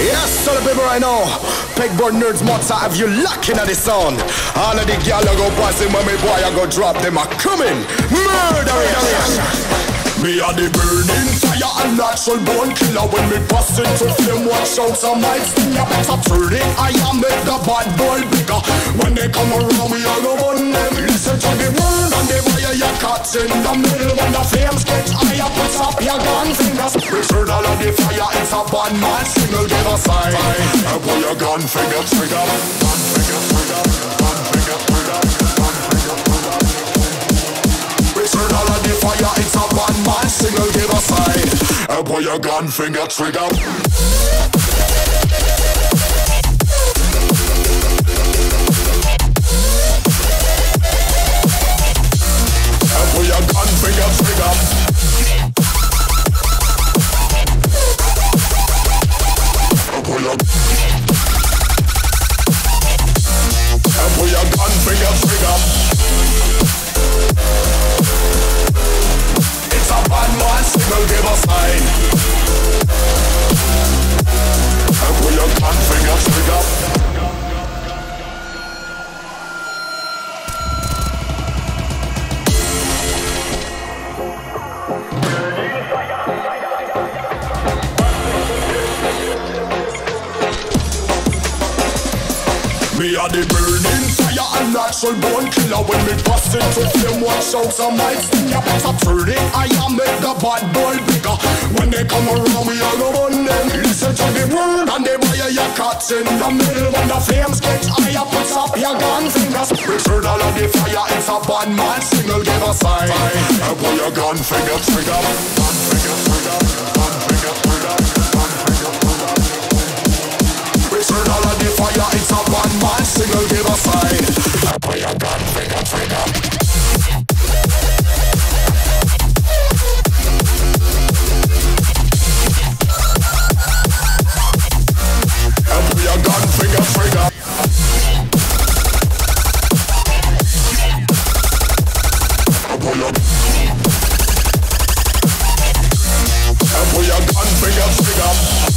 Yes, tell the people right now. Pegboard Nerds, Mota, have you locking at the sound? All of the gal go passing when me boy I go drop them a coming. Murder me a the burning fire and natural born killer When me bust into flame, watch out some might sting You better turn it, I am make the bad boy bigger When they come around, me I go on them Listen to the word and the fire you cut in the middle When the flames get higher, put up your gun fingers Return all of the fire, it's a bad man single give a sign Pull your gun finger trigger Gun finger trigger Gun finger trigger Gun finger trigger Return all of the fire, it's a one man single give a sign. Boy, your gun finger trigger. Signal Me are the burning fire and natural born killer When me bust into flame, watch out some might sting You better turn it, I am make the bad boy bigger. When they come around, me I go on them. Listen to the word and they buy your cuts in the middle. When the flames get higher, put up your gun fingers. Return all of the fire, it's a bad man signal, give a sign. And pull your gun finger trigger. Gun finger trigger, gun finger trigger, sign. Pull your gun finger trigger.